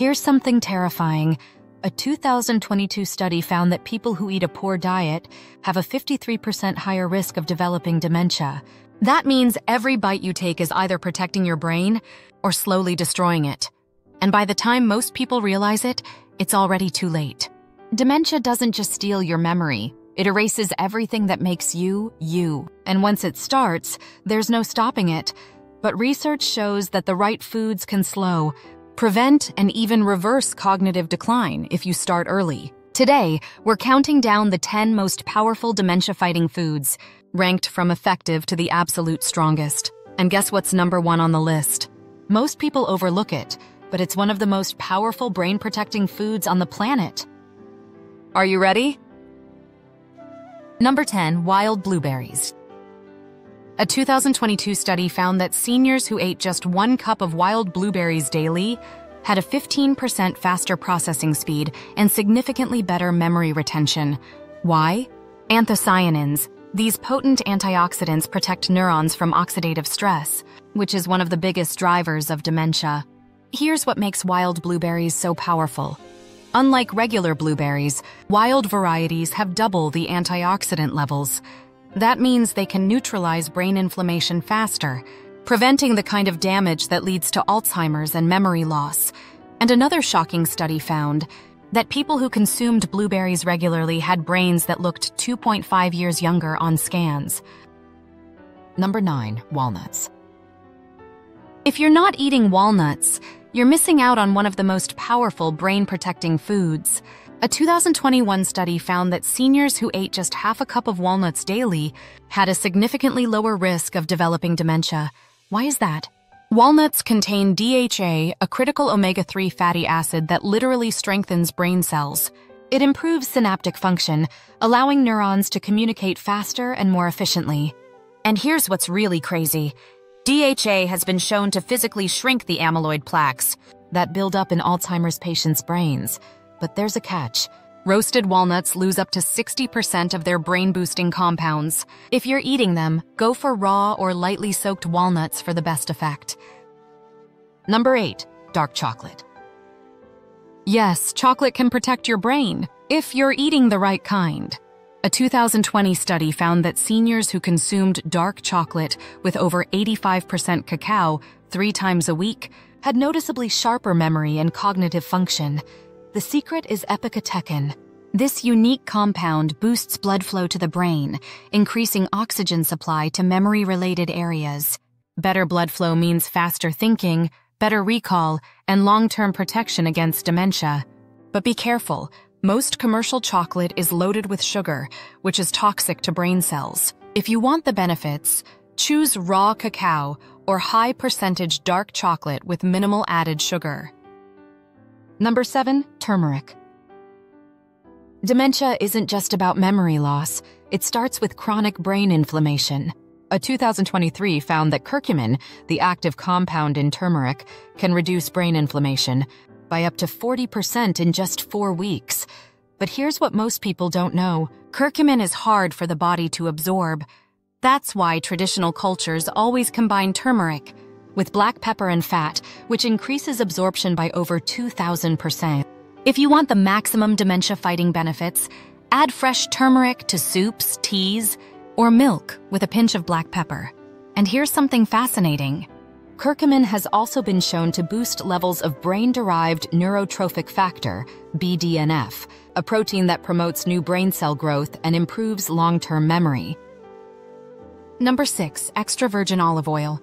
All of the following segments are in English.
Here's something terrifying. A 2022 study found that people who eat a poor diet have a 53% higher risk of developing dementia. That means every bite you take is either protecting your brain or slowly destroying it. And by the time most people realize it, it's already too late. Dementia doesn't just steal your memory, it erases everything that makes you, you. And once it starts, there's no stopping it. But research shows that the right foods can slow, prevent, and even reverse cognitive decline if you start early. Today, we're counting down the 10 most powerful dementia fighting foods, ranked from effective to the absolute strongest. And guess what's number one on the list? Most people overlook it, but it's one of the most powerful brain protecting foods on the planet. Are you ready? Number 10, wild blueberries. A 2022 study found that seniors who ate just one cup of wild blueberries daily had a 15% faster processing speed and significantly better memory retention. Why? Anthocyanins. These potent antioxidants protect neurons from oxidative stress, which is one of the biggest drivers of dementia. Here's what makes wild blueberries so powerful. Unlike regular blueberries, wild varieties have double the antioxidant levels. That means they can neutralize brain inflammation faster, preventing the kind of damage that leads to Alzheimer's and memory loss. And another shocking study found that people who consumed blueberries regularly had brains that looked 2.5 years younger on scans. Number 9. Walnuts. If you're not eating walnuts, you're missing out on one of the most powerful brain protecting foods. A 2021 study found that seniors who ate just half a cup of walnuts daily had a significantly lower risk of developing dementia. Why is that? Walnuts contain DHA, a critical omega 3 fatty acid that literally strengthens brain cells. It improves synaptic function, allowing neurons to communicate faster and more efficiently. And here's what's really crazy DHA has been shown to physically shrink the amyloid plaques that build up in Alzheimer's patients' brains. But there's a catch. Roasted walnuts lose up to 60% of their brain boosting compounds. If you're eating them, go for raw or lightly soaked walnuts for the best effect. Number 8. Dark chocolate. Yes, chocolate can protect your brain if you're eating the right kind. A 2020 study found that seniors who consumed dark chocolate with over 85% cacao three times a week had noticeably sharper memory and cognitive function. The secret is epicatechin. This unique compound boosts blood flow to the brain, increasing oxygen supply to memory related areas. Better blood flow means faster thinking, better recall, and long term protection against dementia. But be careful, most commercial chocolate is loaded with sugar, which is toxic to brain cells. If you want the benefits, choose raw cacao or high percentage dark chocolate with minimal added sugar. Number 7. Turmeric. Dementia isn't just about memory loss, it starts with chronic brain inflammation. A 2023 found that curcumin, the active compound in turmeric, can reduce brain inflammation, by up to 40% in just four weeks. But here's what most people don't know. Curcumin is hard for the body to absorb. That's why traditional cultures always combine turmeric with black pepper and fat, which increases absorption by over 2,000%. If you want the maximum dementia fighting benefits, add fresh turmeric to soups, teas, or milk with a pinch of black pepper. And here's something fascinating. Curcumin has also been shown to boost levels of brain-derived neurotrophic factor, BDNF, a protein that promotes new brain cell growth and improves long-term memory. Number 6. Extra virgin olive oil.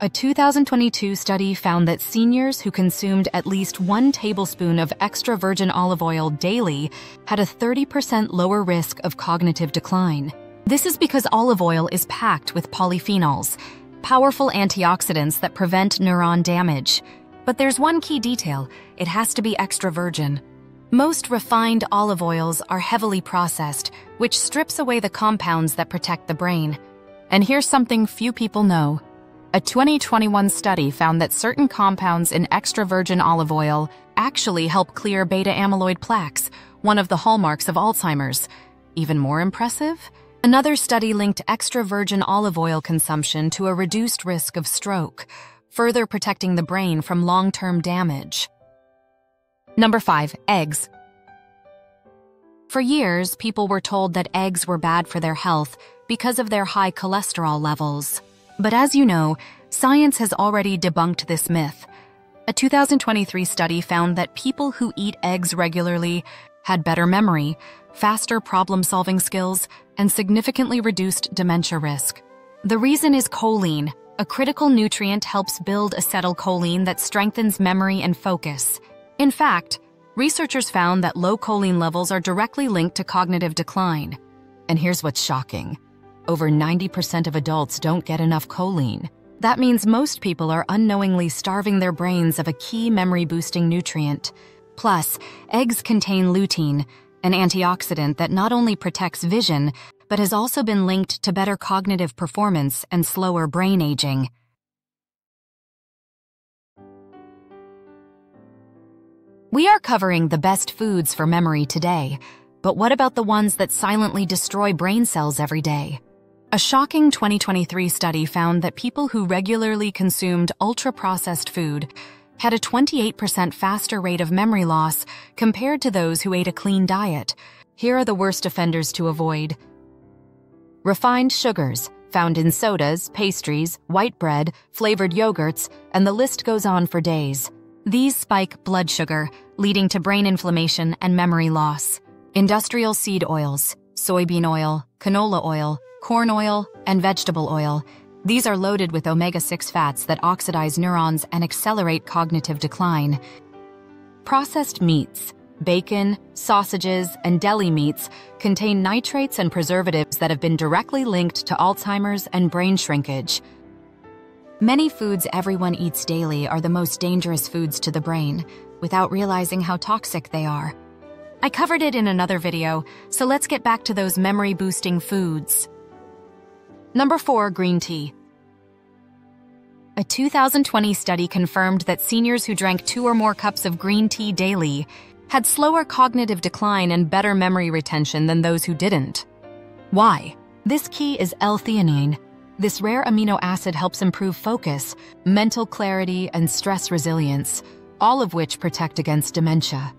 A 2022 study found that seniors who consumed at least one tablespoon of extra virgin olive oil daily had a 30% lower risk of cognitive decline. This is because olive oil is packed with polyphenols, powerful antioxidants that prevent neuron damage. But there's one key detail it has to be extra virgin. Most refined olive oils are heavily processed, which strips away the compounds that protect the brain. And here's something few people know. A 2021 study found that certain compounds in extra virgin olive oil actually help clear beta amyloid plaques, one of the hallmarks of Alzheimer's. Even more impressive? Another study linked extra virgin olive oil consumption to a reduced risk of stroke. further protecting the brain from long-term damage. Number 5. Eggs. For years, people were told that eggs were bad for their health because of their high cholesterol levels. But as you know, science has already debunked this myth. A 2023 study found that people who eat eggs regularly had better memory, faster problem solving skills, and significantly reduced dementia risk. The reason is choline. A critical nutrient helps build acetylcholine that strengthens memory and focus. In fact, researchers found that low choline levels are directly linked to cognitive decline. And here's what's shocking over 90% of adults don't get enough choline. That means most people are unknowingly starving their brains of a key memory boosting nutrient. Plus, eggs contain lutein, an antioxidant that not only protects vision, but has also been linked to better cognitive performance and slower brain aging. We are covering the best foods for memory today, but what about the ones that silently destroy brain cells every day? A shocking 2023 study found that people who regularly consumed ultra-processed food had a 28% faster rate of memory loss compared to those who ate a clean diet. Here are the worst offenders to avoid. Refined sugars, found in sodas, pastries, white bread, flavored yogurts, and the list goes on for days. These spike blood sugar, leading to brain inflammation and memory loss. Industrial seed oils, soybean oil, canola oil, corn oil, and vegetable oil these are loaded with omega-6 fats that oxidize neurons and accelerate cognitive decline. Processed meats, bacon, sausages, and deli meats contain nitrates and preservatives that have been directly linked to Alzheimer's and brain shrinkage. Many foods everyone eats daily are the most dangerous foods to the brain, without realizing how toxic they are. I covered it in another video, so let's get back to those memory-boosting foods. Number 4. Green tea. A 2020 study confirmed that seniors who drank two or more cups of green tea daily had slower cognitive decline and better memory retention than those who didn't. Why? This key is L-theanine. This rare amino acid helps improve focus, mental clarity, and stress resilience, all of which protect against dementia.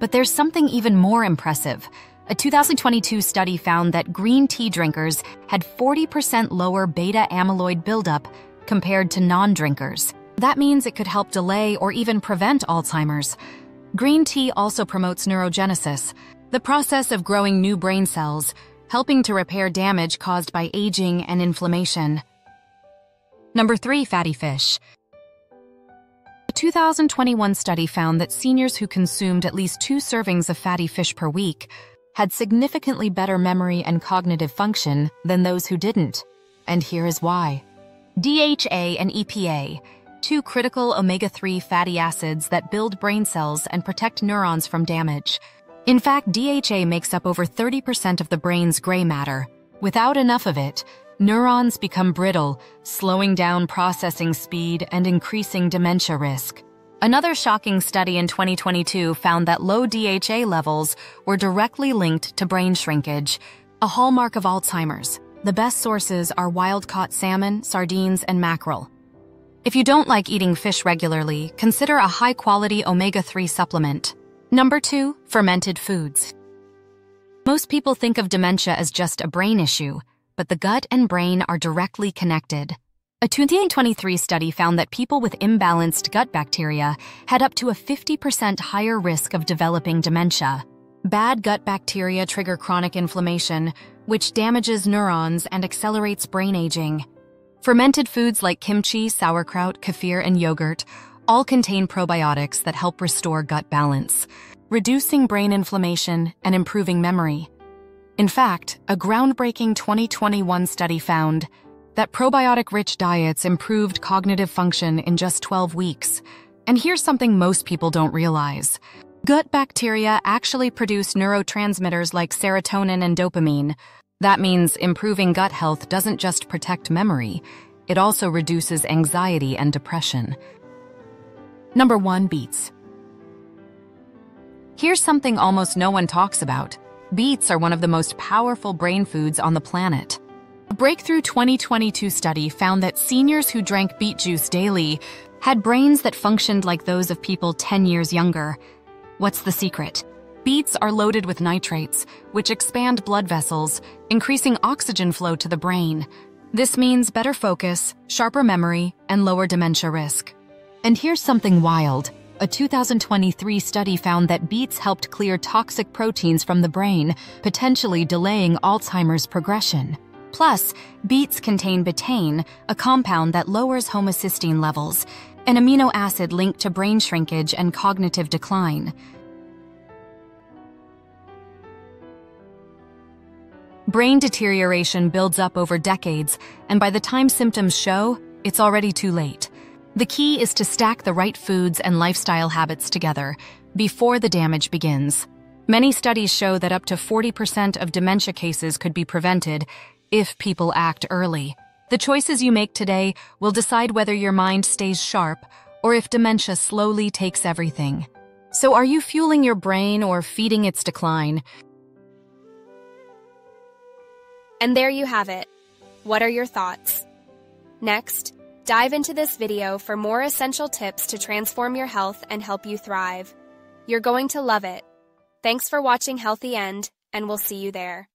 But there's something even more impressive. A 2022 study found that green tea drinkers had 40% lower beta amyloid buildup compared to non-drinkers. That means it could help delay or even prevent Alzheimer's. Green tea also promotes neurogenesis, the process of growing new brain cells, helping to repair damage caused by aging and inflammation. Number 3. Fatty fish. A 2021 study found that seniors who consumed at least two servings of fatty fish per week had significantly better memory and cognitive function than those who didn't. And here is why. DHA and EPA, two critical omega-3 fatty acids that build brain cells and protect neurons from damage. In fact, DHA makes up over 30% of the brain's gray matter. Without enough of it, neurons become brittle, slowing down processing speed and increasing dementia risk. Another shocking study in 2022 found that low DHA levels were directly linked to brain shrinkage, a hallmark of Alzheimer's. The best sources are wild-caught salmon, sardines, and mackerel. If you don't like eating fish regularly, consider a high-quality omega-3 supplement. Number 2. Fermented foods. Most people think of dementia as just a brain issue, but the gut and brain are directly connected. A 2023 study found that people with imbalanced gut bacteria had up to a 50% higher risk of developing dementia. Bad gut bacteria trigger chronic inflammation, which damages neurons and accelerates brain aging. Fermented foods like kimchi, sauerkraut, kefir, and yogurt all contain probiotics that help restore gut balance, reducing brain inflammation and improving memory. In fact, a groundbreaking 2021 study found that probiotic-rich diets improved cognitive function in just 12 weeks. And here's something most people don't realize. Gut bacteria actually produce neurotransmitters like serotonin and dopamine. That means improving gut health doesn't just protect memory, it also reduces anxiety and depression. Number 1. Beets. Here's something almost no one talks about. Beets are one of the most powerful brain foods on the planet. A breakthrough 2022 study found that seniors who drank beet juice daily had brains that functioned like those of people 10 years younger. What's the secret? Beets are loaded with nitrates, which expand blood vessels, increasing oxygen flow to the brain. This means better focus, sharper memory, and lower dementia risk. And here's something wild. A 2023 study found that beets helped clear toxic proteins from the brain, potentially delaying Alzheimer's progression. Plus, beets contain betaine, a compound that lowers homocysteine levels, an amino acid linked to brain shrinkage and cognitive decline. Brain deterioration builds up over decades, and by the time symptoms show, it's already too late. The key is to stack the right foods and lifestyle habits together before the damage begins. Many studies show that up to 40% of dementia cases could be prevented if people act early. The choices you make today will decide whether your mind stays sharp or if dementia slowly takes everything. So are you fueling your brain or feeding its decline? And there you have it. What are your thoughts? Next, dive into this video for more essential tips to transform your health and help you thrive. You're going to love it. Thanks for watching Healthy End, and we'll see you there.